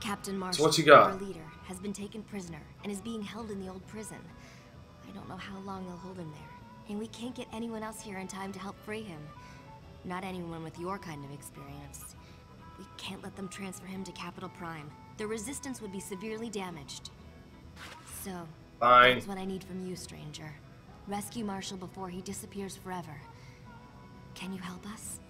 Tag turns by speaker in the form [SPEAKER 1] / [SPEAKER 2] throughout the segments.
[SPEAKER 1] Captain Marshall,
[SPEAKER 2] what you got?
[SPEAKER 1] our leader, has been taken prisoner and is being held in the old prison. I don't know how long they'll hold him there, and we can't get anyone else here in time to help free him. Not anyone with your kind of experience. We can't let them transfer him to Capital Prime. The resistance would be severely damaged. So,
[SPEAKER 2] Fine.
[SPEAKER 1] that's what I need from you, stranger. Rescue Marshall before he disappears forever. Can you help us?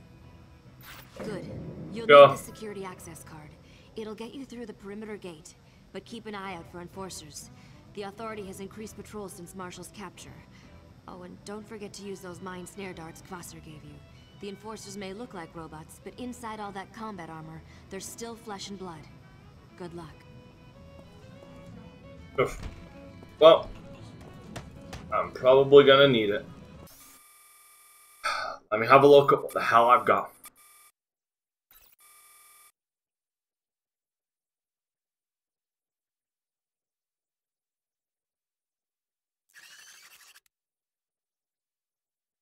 [SPEAKER 1] Good. You'll
[SPEAKER 2] Go.
[SPEAKER 1] need the security access card. It'll get you through the perimeter gate, but keep an eye out for enforcers. The Authority has increased patrols since Marshall's capture. Oh, and don't forget to use those mine snare darts Kvasir gave you. The enforcers may look like robots, but inside all that combat armor, there's still flesh and blood. Good luck.
[SPEAKER 2] Oof. Well, I'm probably gonna need it. Let me have a look at what the hell I've got.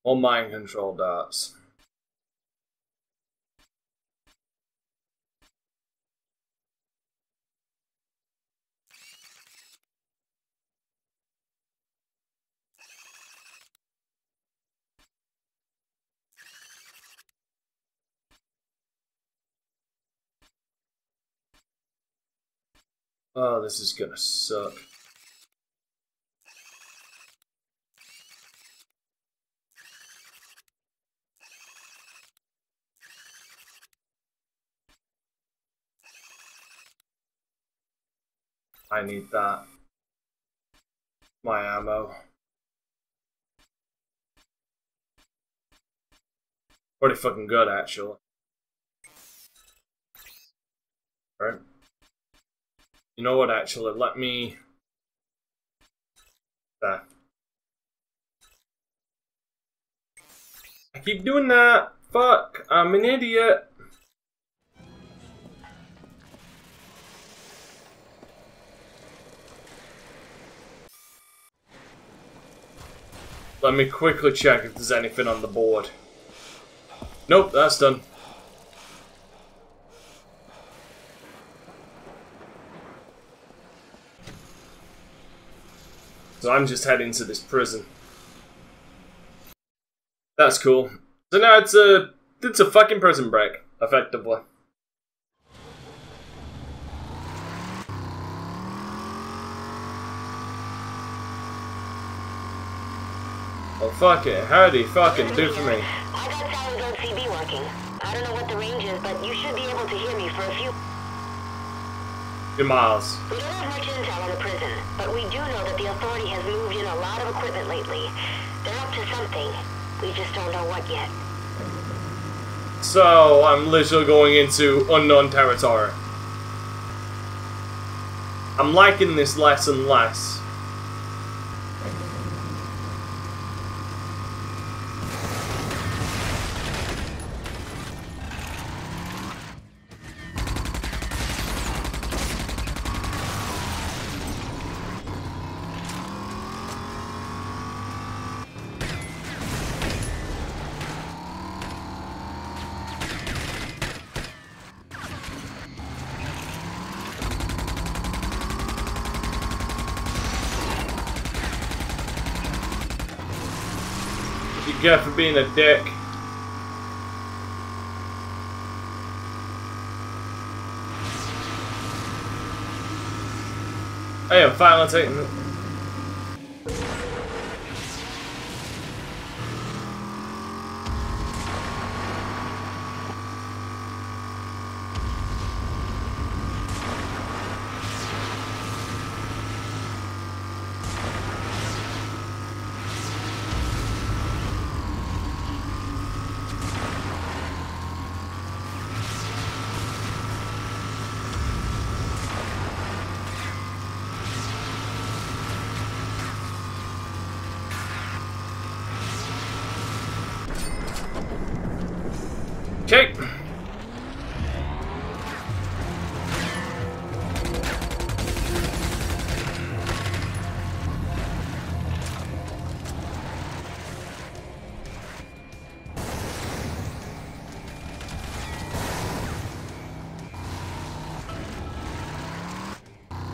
[SPEAKER 2] All mind control darts. Oh, this is gonna suck. I need that. My ammo. Pretty fucking good, actually. Right. You know what, actually, let me... There. I keep doing that! Fuck! I'm an idiot! Let me quickly check if there's anything on the board. Nope, that's done. So I'm just heading to this prison. That's cool. So now it's a it's a fucking prison break, effectively. Fuck it, howdy fucking do for me.
[SPEAKER 3] I got Sally's old CB working. I don't know what the range is, but you should be able to hear me for a few...
[SPEAKER 2] Few miles.
[SPEAKER 3] We don't have much intel on the prison, but we do know that the Authority has moved in a lot of equipment lately. They're up to something. We just don't know what yet.
[SPEAKER 2] So I'm literally going into unknown territory. I'm liking this less and less. Get for being a dick. I am finally taking.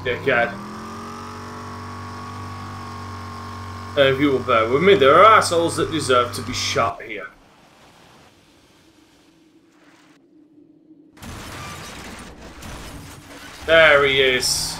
[SPEAKER 2] Dickhead. And if you will bear with me, there are assholes that deserve to be shot here. There he is.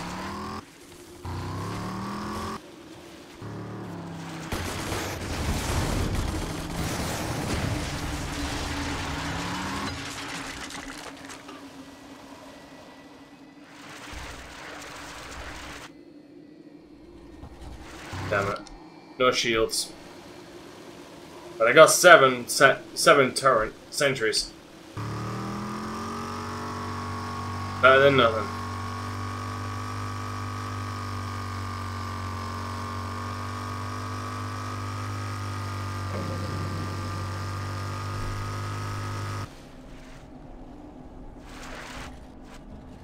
[SPEAKER 2] Damn it. No shields. But I got seven se seven turret sentries. Better than nothing.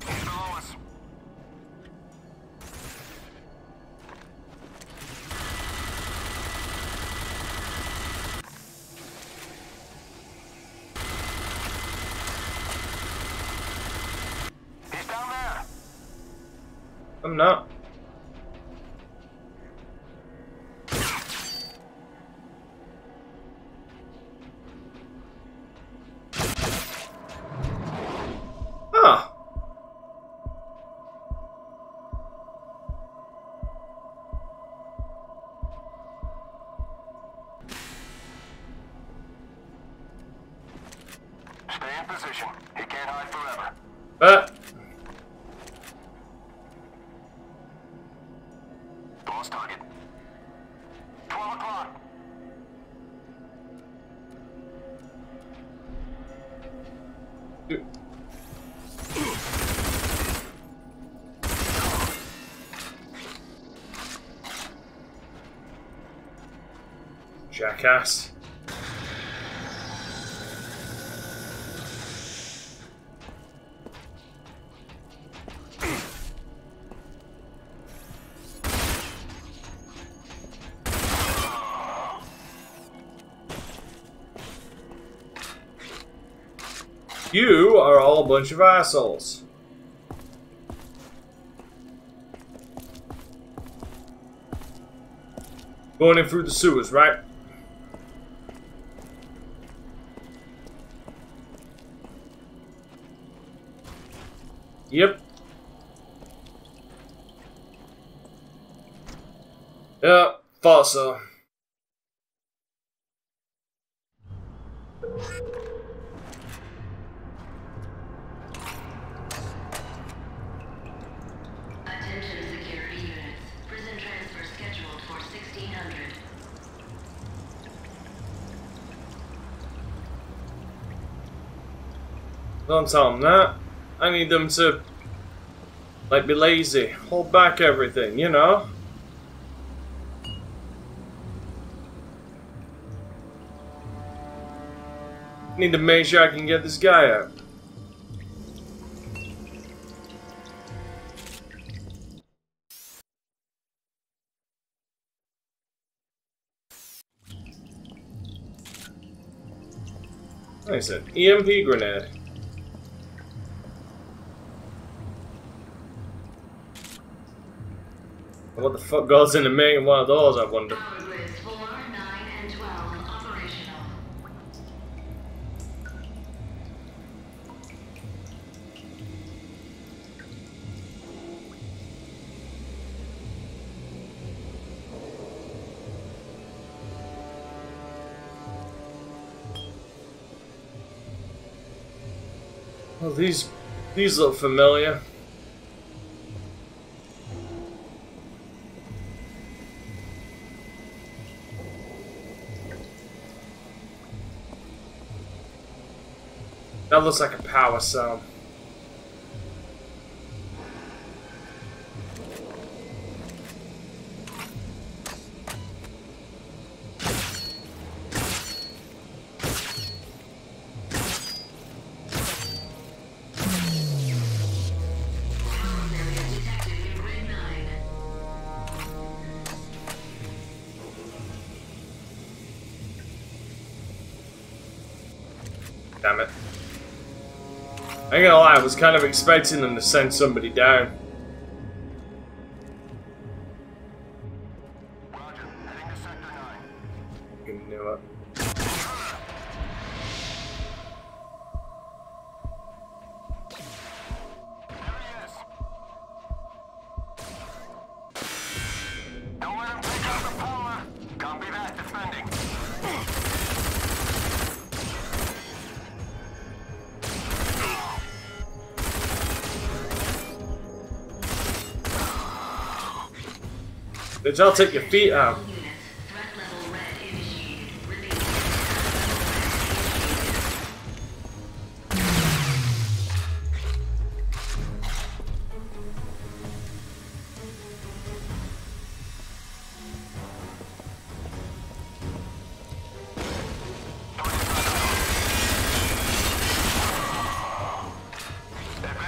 [SPEAKER 4] Below us. He's down there.
[SPEAKER 2] I'm not. Jackass. You are all a bunch of assholes. Going in through the sewers, right? Yep. Yeah, thought so.
[SPEAKER 5] Attention security units. Prison transfer scheduled for 1600.
[SPEAKER 2] Don't tell them that. I need them to, like, be lazy. Hold back everything, you know? Need to make sure I can get this guy out. I said, EMP grenade. What the fuck goes into making one of those, I wonder? Well, these these look familiar. That looks like a power cell. Was kind of expecting them to send somebody down. Bitch, I'll take your feet out.
[SPEAKER 1] All units, threat level red initiated. Repeat.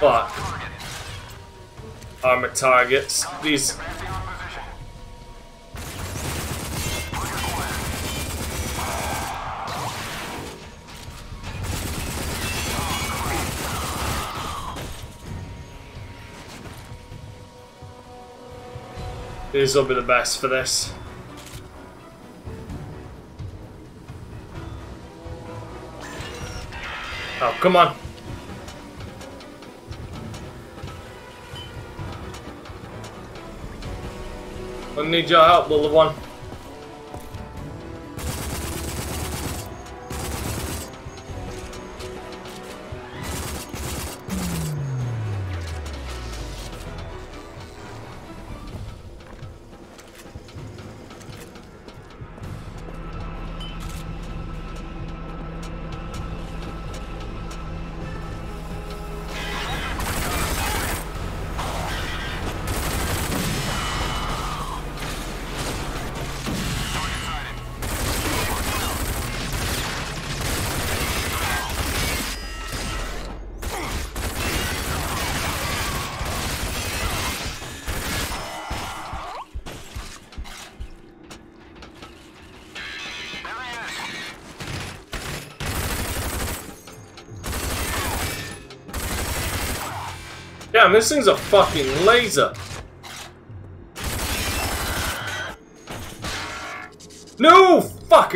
[SPEAKER 2] But armor targets. These these will be the best for this. Oh, come on. I need your help, little one. Damn, this thing's a fucking laser. No! Fuck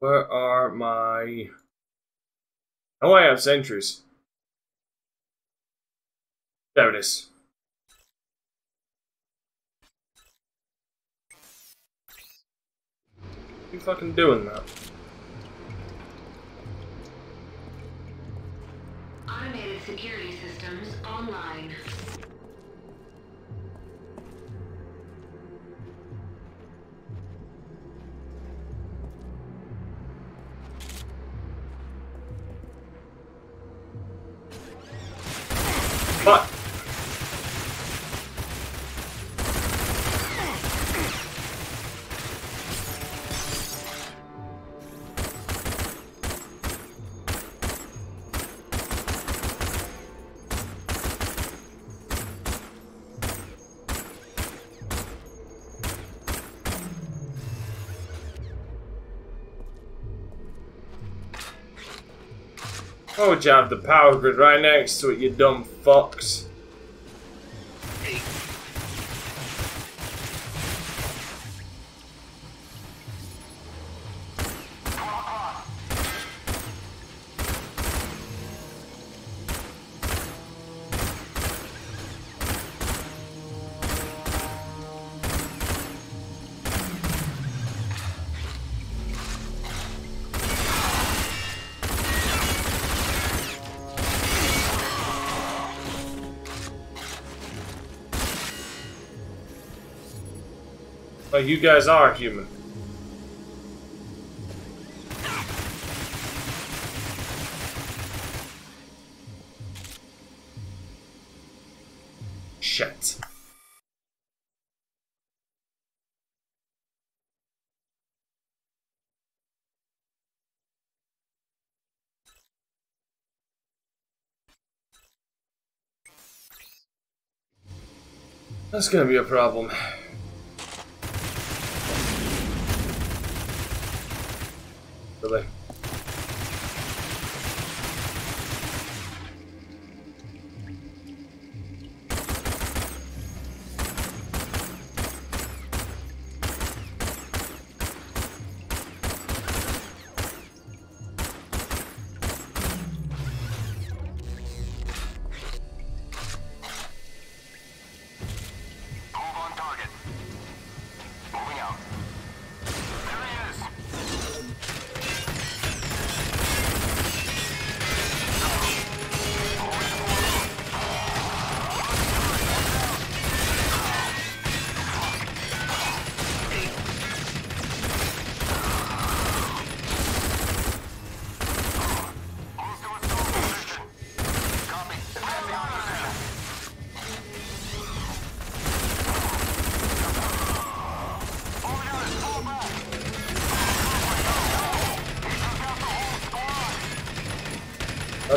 [SPEAKER 2] Where are my... Oh, I have sentries. There it is. You fucking doing that?
[SPEAKER 1] Automated security systems online.
[SPEAKER 2] Why would you have the power grid right next to it, you dumb fucks? You guys are human. Shit. That's gonna be a problem. Tudo bem.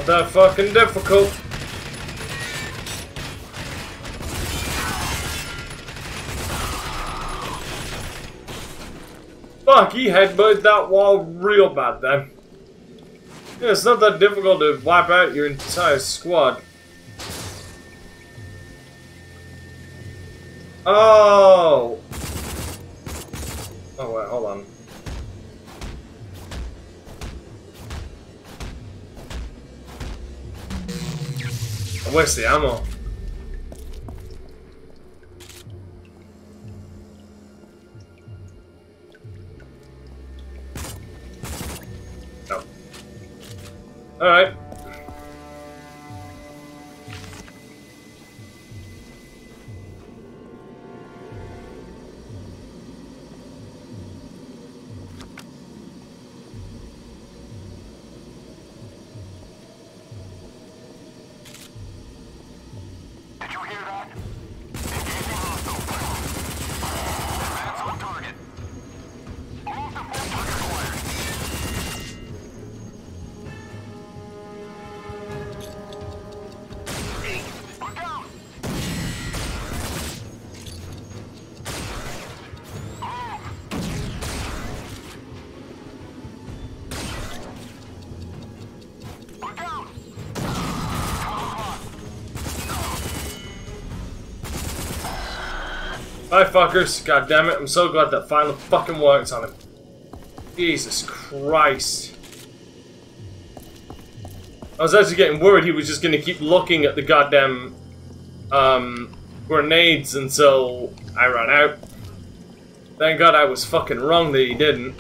[SPEAKER 2] Not that fucking difficult. Fuck, he headbutted that wall real bad then. Yeah, it's not that difficult to wipe out your entire squad. Oh! The ammo? No. Alright. Fuckers. God damn it. I'm so glad that finally fucking worked on him. Jesus Christ. I was actually getting worried he was just gonna keep looking at the goddamn um, grenades until I ran out. Thank God I was fucking wrong that he didn't.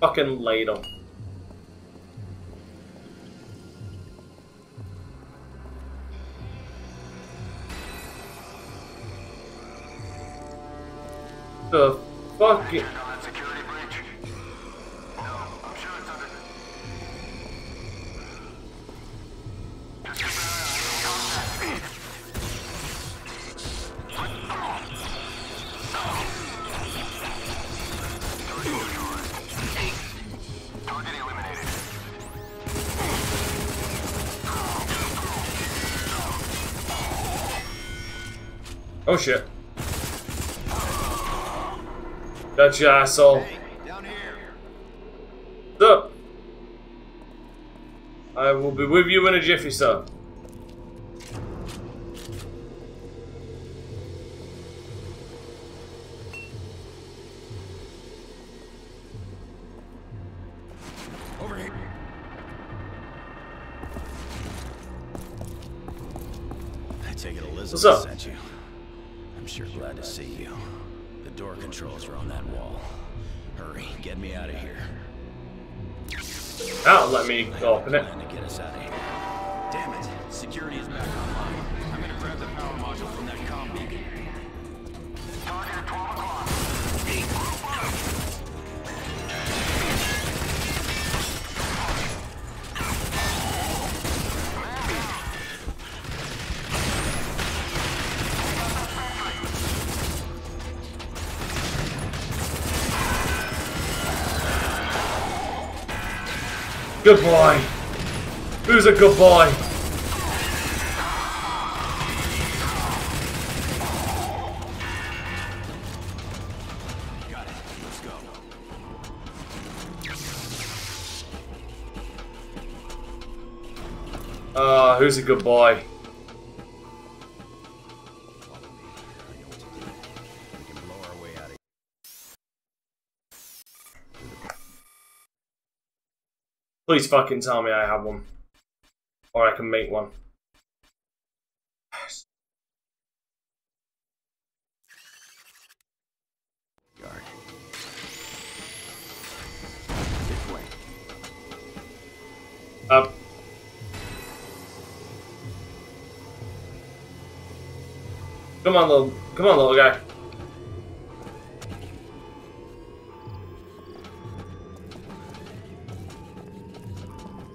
[SPEAKER 2] Fucking ladle.
[SPEAKER 4] Neutralized. Target eliminated.
[SPEAKER 2] Oh shit. Gotcha, asshole.
[SPEAKER 4] Down here.
[SPEAKER 2] What's up? I will be with you in a jiffy, sir. That'll let me open it. Good boy. Who's a good boy? Uh, who's a good boy? Please fucking tell me I have one. Or I can make one.
[SPEAKER 6] Guard. This way.
[SPEAKER 2] Up. Come on, little. Come on, little guy.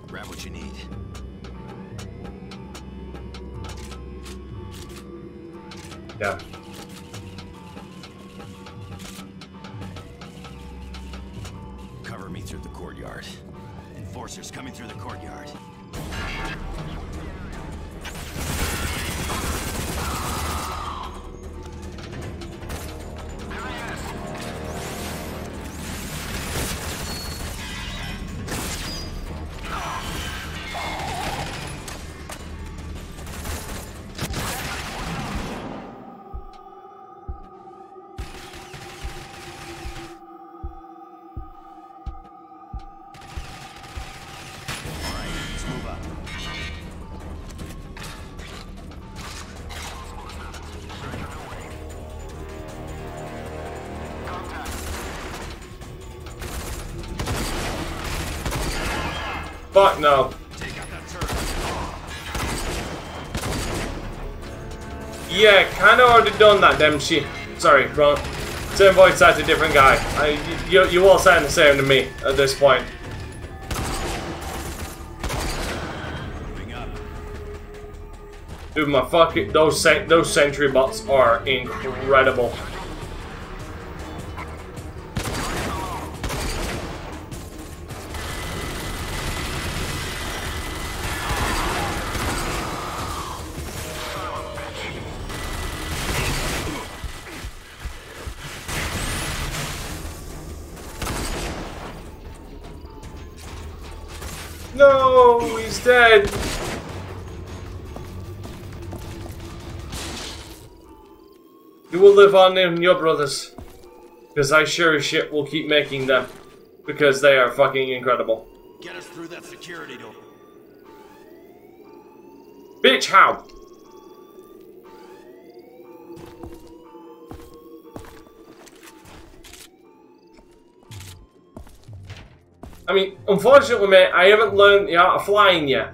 [SPEAKER 6] Grab what you need.
[SPEAKER 2] Yeah.
[SPEAKER 6] Cover me through the courtyard. Enforcers coming through the courtyard.
[SPEAKER 2] Fuck no. Yeah, kinda already done that, Dempsey. Sorry, wrong. Same voice actor, different guy. I, you, you all sound the same to me at this point. Dude, my fucking those those sentry bots are incredible. Live on in your brothers. Because I sure as shit will keep making them. Because they are fucking incredible.
[SPEAKER 6] Get us through that security door.
[SPEAKER 2] Bitch, how? I mean, unfortunately, mate, I haven't learned the art of flying yet.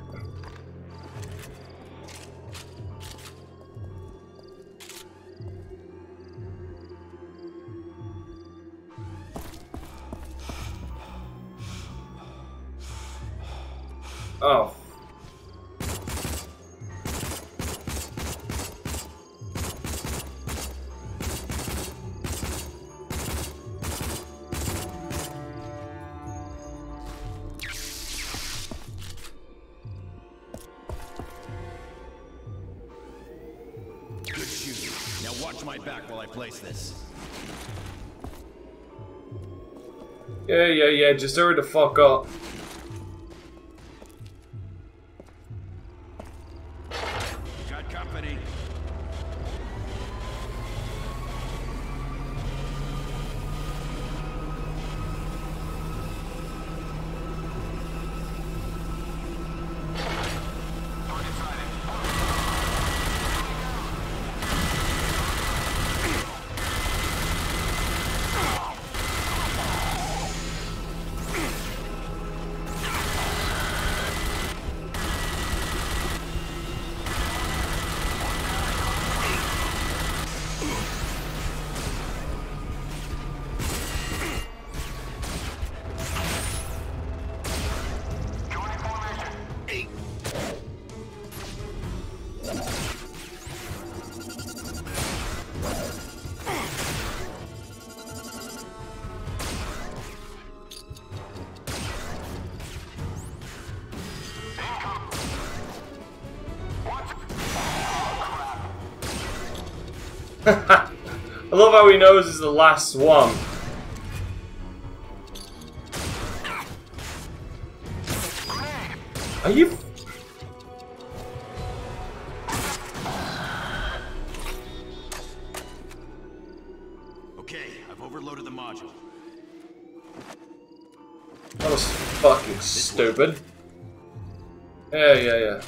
[SPEAKER 2] Yeah, yeah, just hurry the fuck up.
[SPEAKER 6] Got company.
[SPEAKER 2] I love how he knows he's the last one. Are you?
[SPEAKER 6] Okay, I've overloaded the module.
[SPEAKER 2] That was fucking stupid. Yeah, yeah, yeah.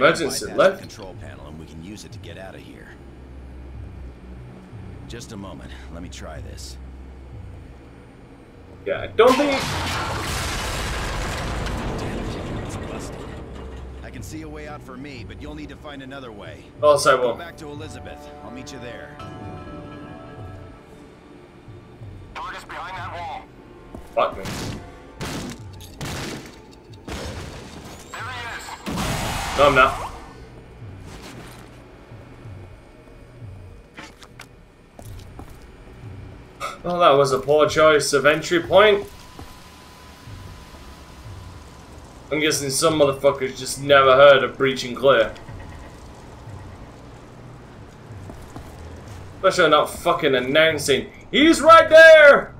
[SPEAKER 2] Emergency
[SPEAKER 6] bypass
[SPEAKER 2] left.
[SPEAKER 6] Control panel, and we can use it to get out of here. Just a moment. Let me try this.
[SPEAKER 2] Yeah, I don't think.
[SPEAKER 6] Damn it, it's busted. I can see a way out for me, but you'll need to find another way.
[SPEAKER 2] Also, I
[SPEAKER 6] Go back to Elizabeth. I'll meet you there.
[SPEAKER 4] Target's behind that wall.
[SPEAKER 2] Fuck me. No, I'm not. Well, that was a poor choice of entry point. I'm guessing some motherfuckers just never heard of breaching clear. Especially not fucking announcing, he's right there!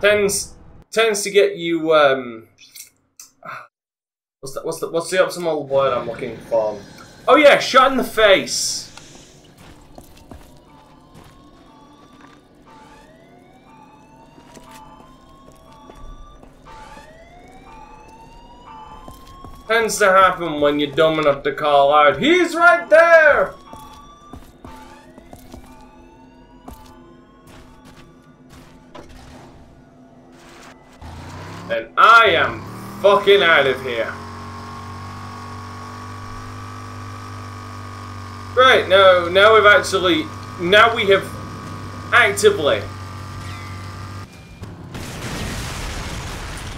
[SPEAKER 2] Tends, tends to get you, um, What's the, what's the, what's the optimal word I'm looking for? Oh yeah, shot in the face! Tends to happen when you're dumb enough to call out, He's right there! And I am fucking out of here. Right, now, now we've actually, now we have actively,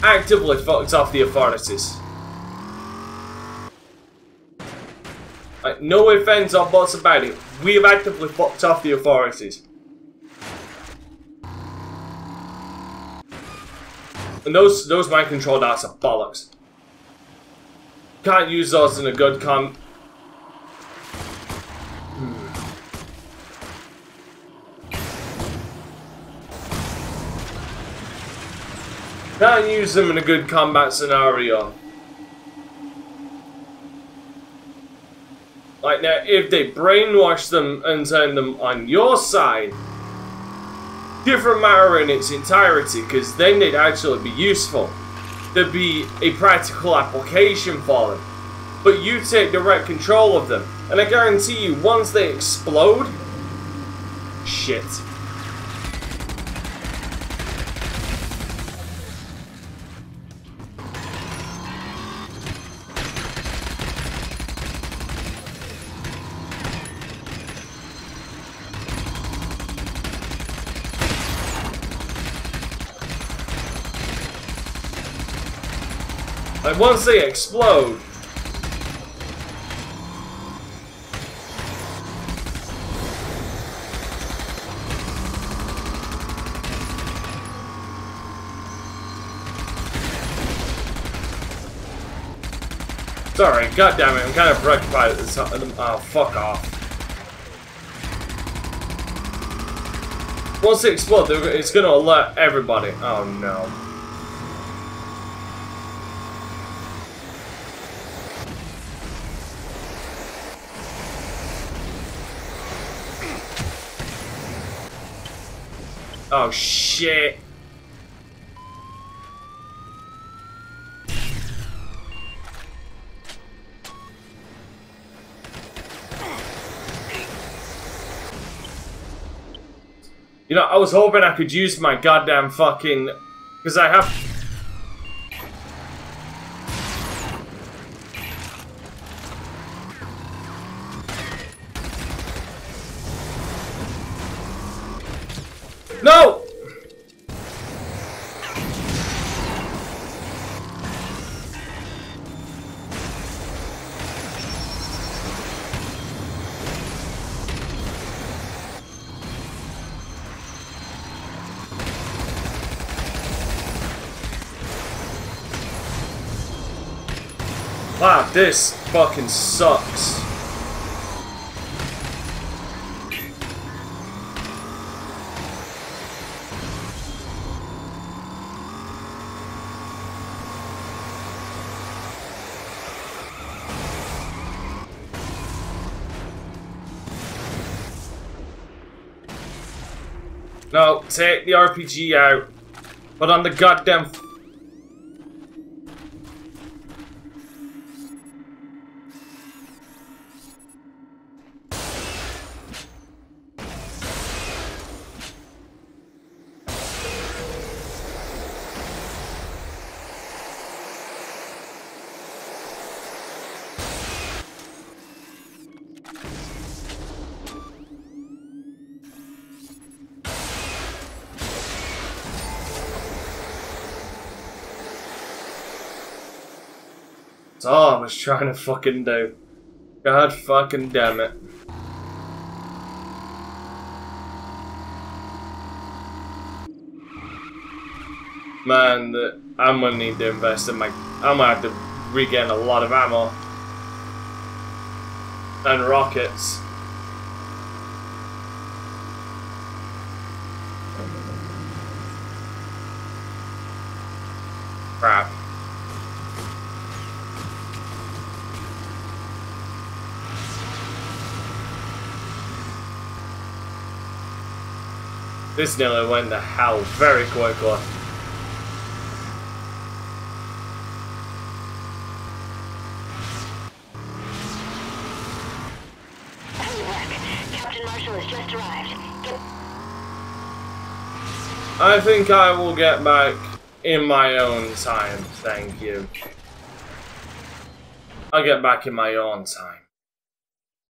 [SPEAKER 2] actively fucked off the authorities. Like, no offense or buts about it, we have actively fucked off the authorities. And those those mind control dots are bollocks. Can't use those in a good con. Can't use them in a good combat scenario. Like now, if they brainwash them and turn them on your side, different matter in its entirety, because then they'd actually be useful. There'd be a practical application for them. But you take direct control of them, and I guarantee you, once they explode, shit. Once they explode... Sorry, god damn it, I'm kind of preoccupied at this. Oh, fuck off. Once they explode, it's gonna alert everybody. Oh no. Oh shit. You know, I was hoping I could use my goddamn fucking... Because I have... this fucking sucks. No, take the RPG out. Put on the goddamn was trying to fucking do. God fucking damn it. Man, I'm gonna need to invest in my... I'm gonna have to regain a lot of ammo. And rockets. This nearly went to hell very quickly.
[SPEAKER 3] Hurry, Black. Captain Marshall has just arrived. Get
[SPEAKER 2] I think I will get back in my own time, thank you. I'll get back in my own time.